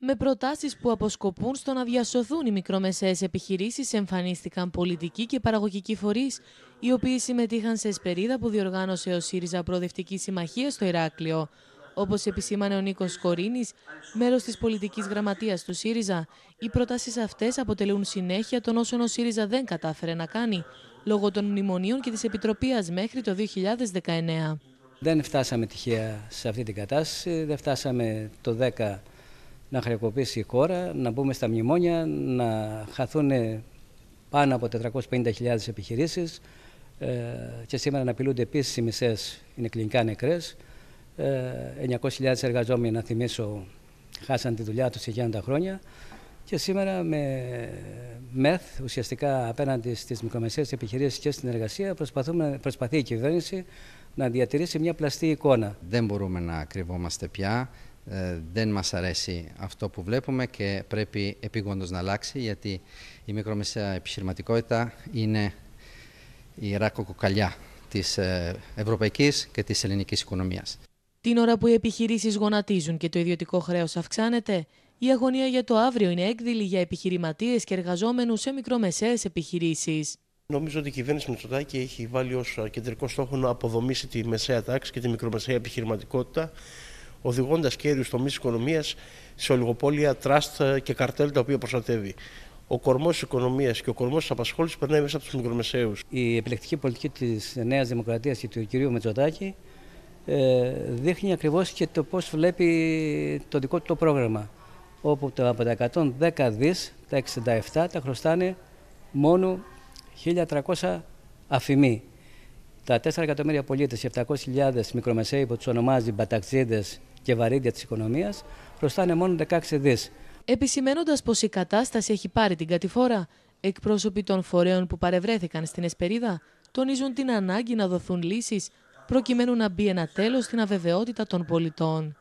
Με προτάσεις που αποσκοπούν στο να διασωθούν οι μικρομεσαίες επιχειρήσεις εμφανίστηκαν πολιτικοί και παραγωγικοί φορείς, οι οποίοι συμμετείχαν σε εσπερίδα που διοργάνωσε ο ΣΥΡΙΖΑ Προοδευτικής Συμμαχίας στο Ηράκλειο. Όπως επισήμανε ο Νίκος Κορίνης, μέλος της πολιτικής γραμματείας του ΣΥΡΙΖΑ, οι προτάσεις αυτές αποτελούν συνέχεια των όσων ο ΣΥΡΙΖΑ δεν κατάφερε να κάνει, λόγω των μνημονίων και της Επιτροπίας μέχρι το 2019. Δεν φτάσαμε τυχαία σε αυτή την κατάσταση, δεν φτάσαμε το 10 να χρεοκοπήσει η χώρα, να μπούμε στα μνημόνια, να χαθούν πάνω από 450.000 επιχειρήσεις ε, και σήμερα να απειλούνται επίσης οι μισές είναι κλινικά νεκρές. 900.000 ε, εργαζόμενοι, να θυμίσω, χάσαν τη δουλειά τους σε 40 χρόνια και σήμερα με ΜΕΘ ουσιαστικά απέναντι στις μικρομεσαίες επιχειρήσεις και στην εργασία προσπαθούμε, προσπαθεί η κυβέρνηση να διατηρήσει μια πλαστή εικόνα. Δεν μπορούμε να κρυβόμαστε πια. Ε, δεν μας αρέσει αυτό που βλέπουμε και πρέπει επίγοντος να αλλάξει γιατί η μικρομεσαία επιχειρηματικότητα είναι η ράκοκοκαλιά της ε, ευρωπαϊκής και της ελληνικής οικονομίας. Την ώρα που οι επιχειρήσεις γονατίζουν και το ιδιωτικό χρέος αυξάνεται, η αγωνία για το αύριο είναι έκδηλη για επιχειρηματίες και εργαζόμενους σε μικρομεσαίες επιχειρήσεις. Νομίζω ότι η κυβέρνηση Μητσοτάκη έχει βάλει ως κεντρικό στόχο να αποδομήσει τη μεσαία τάξη και τη μικρομεσαία επιχειρηματικότητα οδηγώντας κέριου τομεί οικονομίας σε ολιγοπόλια, τραστ και καρτέλ τα οποία προστατεύει. Ο κορμός της οικονομίας και ο κορμός της απασχόλησης περνάει μέσα από τους μικρομεσαίους. Η επιλεκτική πολιτική της Νέας Δημοκρατίας και του κ. Μετζοτάκη ε, δείχνει ακριβώς και το πώς βλέπει το δικό του το πρόγραμμα. Όπου το, από τα 110 δις, τα 67 τα χρωστάνε μόνο 1.300 αφημοί. Τα 4 εκατομμύρια πολίτες και 700.000 μικρομεσαίοι που τους ονομάζει μπαταξίδες και βαρύδια της οικονομίας χρωστάνε μόνο 16 δις. Επισημένοντας πως η κατάσταση έχει πάρει την κατηφόρα, εκπρόσωποι των φορέων που παρευρέθηκαν στην Εσπερίδα τονίζουν την ανάγκη να δοθούν λύσεις προκειμένου να μπει ένα τέλος στην αβεβαιότητα των πολιτών.